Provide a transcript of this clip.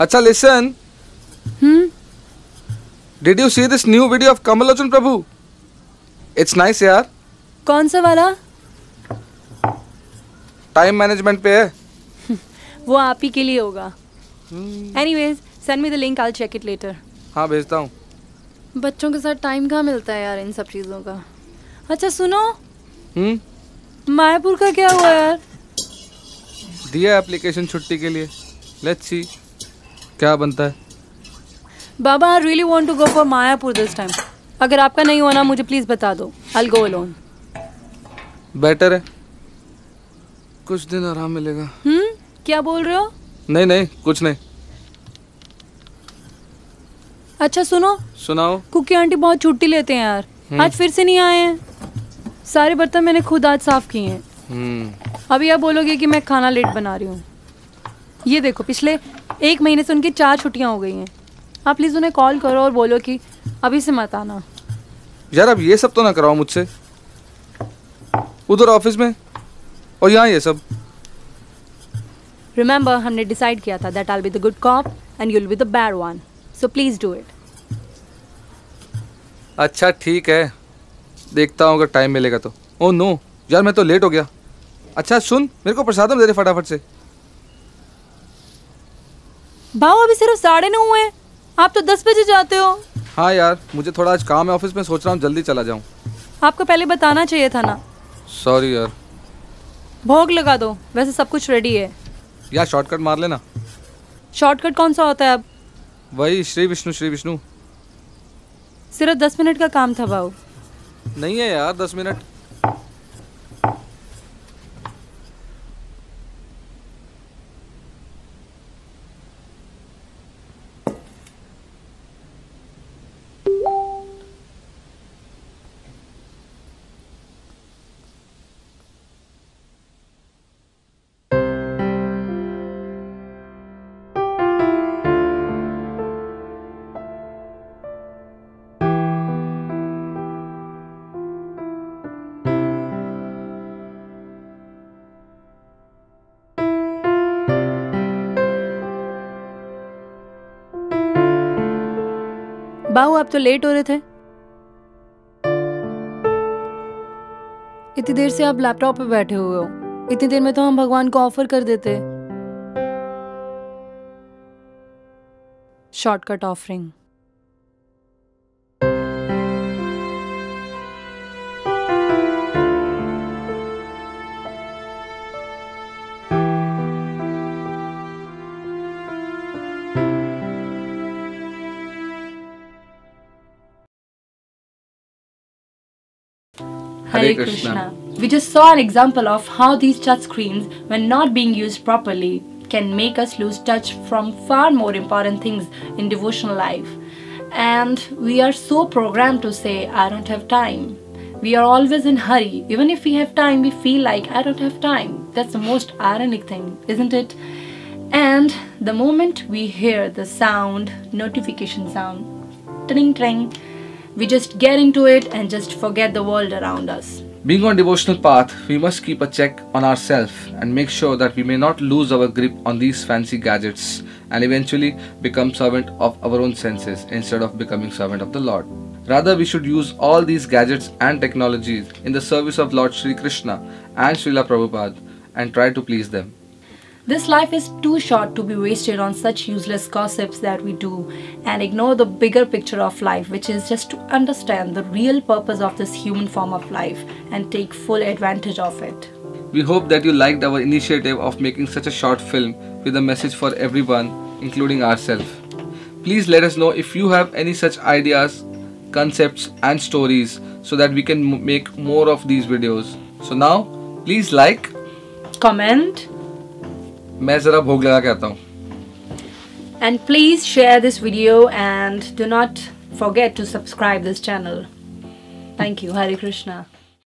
अच्छा listen hmm did you see this new video of Kamal Arjun Prabhu it's nice यार कौन सा वाला? टाइम मैनेजमेंट पे है। वो आप ही के लिए होगा। Anyways send me the link I check it later हाँ भेजता हूँ। बच्चों के साथ टाइम कहाँ मिलता है यार इन सब चीज़ों का? अच्छा सुनो। हम्म मायापुर का क्या हुआ यार? दिया एप्लीकेशन छुट्टी के लिए। लेट्स सी क्या बनता है? बाबा I really want to go for Mayapur this time अगर आपका नहीं होना मुझे प्लीज़ बता दो. आई गो अलोन बेटर है? कुछ दिन आराम मिलेगा। हम्म? क्या बोल रहे हो? नहीं नहीं कुछ नहीं। अच्छा सुनो. सुनाओ। कुकी आंटी बहुत छुट्टी लेते हैं यार। हम्म। आज फिर से नहीं आए हैं। सारे बर्तन मैंने खुद आज साफ़ किए हैं। हम्म। अभी आप बोलोगे कि मैं खाना लेट बना रही हूँ। ये देखो पिछले एक महीने से उनकी चार छुट्टियाँ हो गई हैं। आप प्लीज़ उन्हें कॉल करो और बोलो कि अभी से मत आना। यार अब ये सब तो ना कराओ मुझसे। उधर ऑफ़िस में और यहाँ ये सब। रिमेंबर हमने डिसाइड किया था that I be the good cop and you'll be the bad one so please do it अच्छा ठीक है। देखता हूँ अगर टाइम मिलेगा तो। ओ नो यार मैं तो लेट हो गया। अच्छा सुन मेरे को प्रसादम दे दे फटाफट से। भाव अभी सिर्फ़ साढ़े नौ हुए आप तो दस बजे जाते हो। हाँ यार मुझे थोड़ा आज काम है ऑफ़िस में सोच रहा हूँ जल्दी चला जाऊँ। आपको पहले बताना चाहिए था ना। सॉरी यार। भोग लगा दो वैसे सब कुछ रेडी है। यार शॉर्टकट मार लेना। शॉर्टकट कौन सा होता है अब? वही श्री विष्णु श्री विष्णु। सिर्फ़ दस मिनट का काम था भाव नहीं है यार दस मिनट। बाहू आप तो लेट हो रहे थे। इतनी देर से आप लैपटॉप पे बैठे हुए हो। इतनी देर में तो हम भगवान को ऑफ़र कर देते। Shortcut offering Hare Krishna. We just saw an example of how these touch screens, when not being used properly, can make us lose touch from far more important things in devotional life. And we are so programmed to say, I don't have time. We are always in hurry. Even if we have time, we feel like I don't have time. That's the most ironic thing, isn't it? And the moment we hear the sound, notification sound, tring tring, we just get into it and just forget the world around us. Being on devotional path, we must keep a check on ourselves and make sure that we may not lose our grip on these fancy gadgets and eventually become servant of our own senses instead of becoming servant of the Lord. Rather, we should use all these gadgets and technologies in the service of Lord Sri Krishna and Srila Prabhupada and try to please them. This life is too short to be wasted on such useless gossips that we do and ignore the bigger picture of life, which is just to understand the real purpose of this human form of life and take full advantage of it. We hope that you liked our initiative of making such a short film with a message for everyone, including ourselves. Please let us know if you have any such ideas, concepts, and stories so that we can make more of these videos. So now, please like. Comment मैं ज़रा भोग लगा के आता हूँ and please share this video and do not forget to subscribe this channel. Thank you. Hare Krishna.